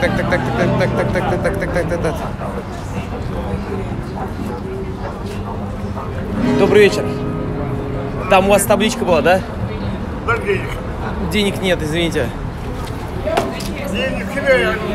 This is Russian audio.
так, так, так, так, так, так, так, так, так, так, так, так, так. так. Добрый вечер. Там у вас табличка была, да? Денег. Денег нет, извините. Денег нет.